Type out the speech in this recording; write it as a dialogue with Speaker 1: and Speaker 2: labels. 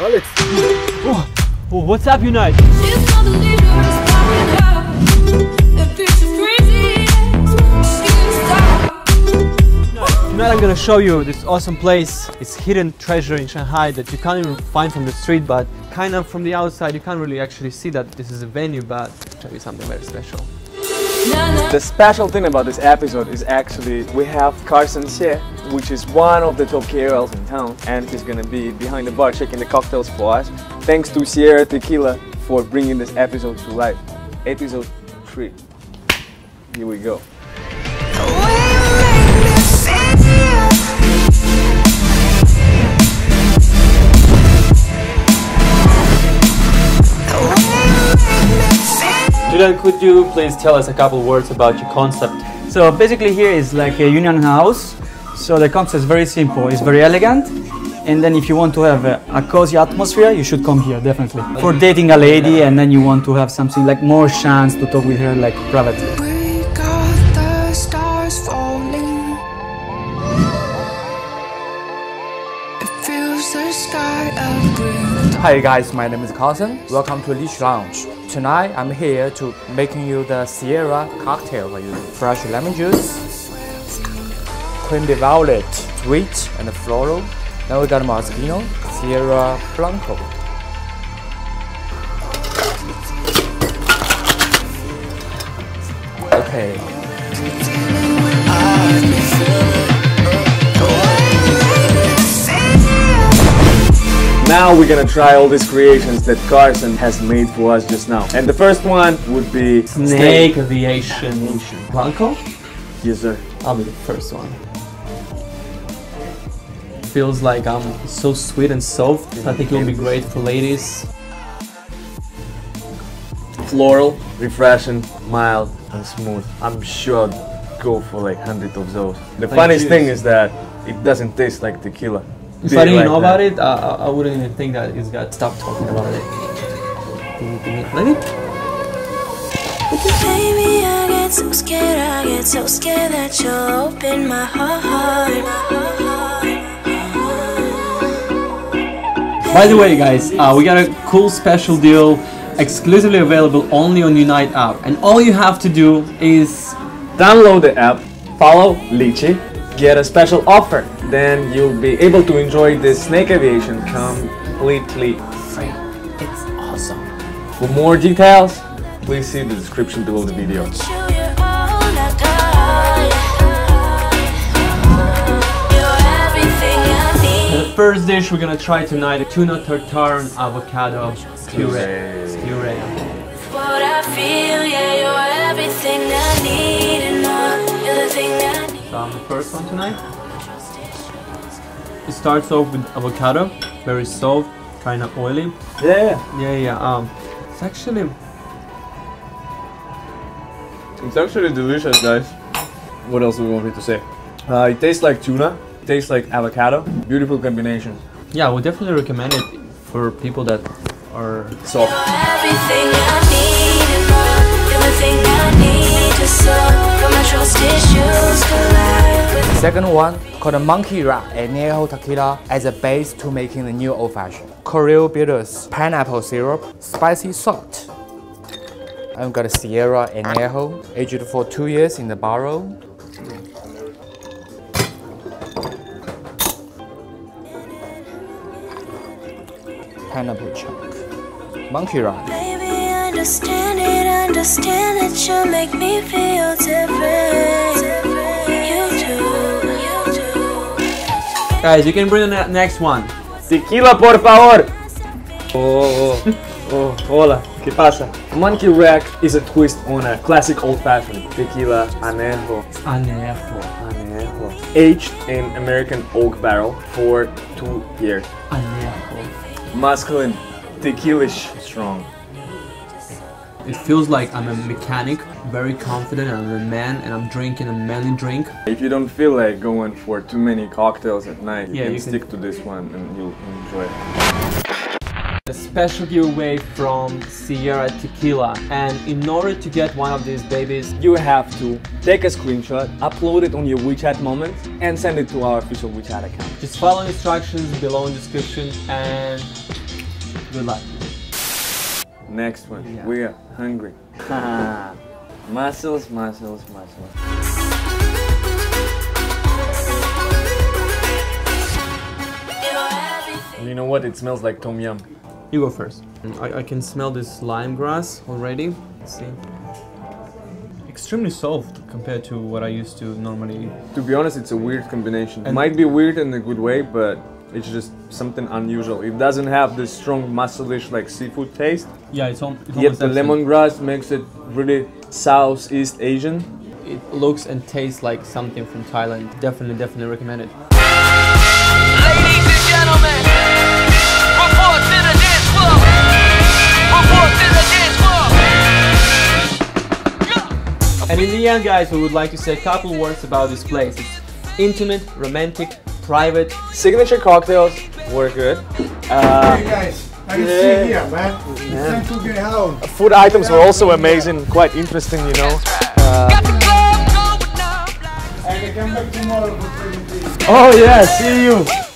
Speaker 1: Oh, oh, what's up, Unight? Tonight I'm gonna show you this awesome place. It's hidden treasure in Shanghai that you can't even find from the street, but kind of from the outside you can't really actually see that this is a venue, but I'll show you something very special.
Speaker 2: The special thing about this episode is actually we have Carson Xie, which is one of the top KOLs in town, and he's gonna be behind the bar checking the cocktails for us. Thanks to Sierra Tequila for bringing this episode to life. Episode 3. Here we go.
Speaker 1: Julian, could you please tell us a couple words about your concept?
Speaker 3: So basically here is like a union house. So the concept is very simple, it's very elegant. And then if you want to have a, a cozy atmosphere, you should come here, definitely. For mm-hmm. dating a lady and then you want to have something like more chance to talk with her like privately.
Speaker 4: Hi guys, my name is Carson. Welcome to Lychee Lounge. Tonight I'm here to making you the Sierra cocktail for you. Fresh lemon juice, crème de violette, sweet and floral. Now we got Moscato, Sierra Blanco. Okay,
Speaker 2: Now we're gonna try all these creations that Carson has made for us just now. And the first one would be
Speaker 1: Snake Aviation Blanco?
Speaker 2: Yes, sir.
Speaker 1: I'll be the first one. Feels like I'm so sweet and soft. I think it will be great for ladies.
Speaker 2: Floral, refreshing, mild, and smooth. I'm sure I'd go for like hundred of those. The funniest
Speaker 1: you.
Speaker 2: thing is that it doesn't taste like tequila.
Speaker 1: If I didn't
Speaker 2: like
Speaker 1: know
Speaker 2: that.
Speaker 1: about it, I, I I wouldn't even think that it's got. Stop talking about it. Let it.
Speaker 5: Baby, I get so scared, I get so scared that you'll open my heart.
Speaker 1: By the way, guys, uh, we got a cool special deal, exclusively available only on Unight app, and all you have to do is
Speaker 2: Download the app, follow Lychee, get a special offer. Then you'll be able to enjoy this snake aviation completely free. It's awesome. For more details, please see the description below the video.
Speaker 5: You, you're all I got. You're everything I need.
Speaker 1: the first dish we're gonna try tonight: tuna tartare and avocado puree. Puree. So I'm the first one tonight. It starts off with avocado, very soft, kind of oily.
Speaker 2: Yeah,
Speaker 1: Yeah, yeah. Um, it's actually
Speaker 2: it's actually delicious, guys. What else do we want me to say? Uh, it tastes like tuna. It tastes like avocado. Beautiful combination.
Speaker 1: yeah. I would definitely recommend it for people that are
Speaker 2: Soft.
Speaker 5: Everything I
Speaker 4: Second one called Monkey Rock Añejo Tequila as a base to making the new old fashioned. Korea bitters, pineapple syrup, spicy salt. I've got a Sierra Añejo, aged for two years in the barrel. Pineapple chunk. Monkey Rock.
Speaker 5: Baby, understand it, understand that you make me feel different.
Speaker 1: Guys. You can bring the next one.
Speaker 2: Tequila, por favor. Oh, oh, oh, oh, hola, ¿qué pasa? Monkey Rack is a twist on a classic old-fashioned tequila anejo.
Speaker 1: Anejo.
Speaker 2: Anejo. Aged in American oak barrel for two years.
Speaker 1: Anejo.
Speaker 2: Masculine, tequilish strong.
Speaker 1: It feels like I'm a mechanic, very confident. I'm a man, and I'm drinking a manly drink.
Speaker 2: If you don't feel like going for too many cocktails at night, you
Speaker 1: Yeah,
Speaker 2: can
Speaker 1: you can-
Speaker 2: stick to this one and you'll enjoy it.
Speaker 1: A special giveaway from Sierra Tequila, and in order to get one of these babies,
Speaker 2: You have to take a screenshot, upload it on your WeChat moment, and send it to our official WeChat account.
Speaker 1: just follow instructions below in description, and good luck.
Speaker 2: Next one.
Speaker 1: Yeah.
Speaker 2: We are hungry. mussels, mussels, mussels.
Speaker 5: You're everything.
Speaker 2: You know what? It smells like tom yum.
Speaker 1: You go first. I, I can smell this lime grass already. Let's see. Extremely soft compared to what I used to normally eat.
Speaker 2: To be honest, it's a weird combination.
Speaker 1: And-
Speaker 2: Might be weird in a good way, but it's just something unusual. It doesn't have the strong musselish like seafood taste.
Speaker 1: Yeah, it's, al- it's
Speaker 2: Yet the lemongrass makes it really Southeast Asian.
Speaker 1: It looks and tastes like something from Thailand. Definitely, definitely recommend it.
Speaker 6: Ladies and gentlemen, report to the dance floor. Report to the dance floor.
Speaker 1: And in the end, guys, we would like to say a couple words about this place. It's intimate, romantic, private.
Speaker 2: Signature cocktails were good.
Speaker 7: Hey
Speaker 2: Uh,
Speaker 7: guys, I can
Speaker 2: Yeah.
Speaker 7: see here, man. Time to get home.
Speaker 2: food items were also amazing, quite interesting, you know.
Speaker 6: Got the club going up.
Speaker 7: I come back tomorrow for presentation.
Speaker 3: Oh yeah, see you.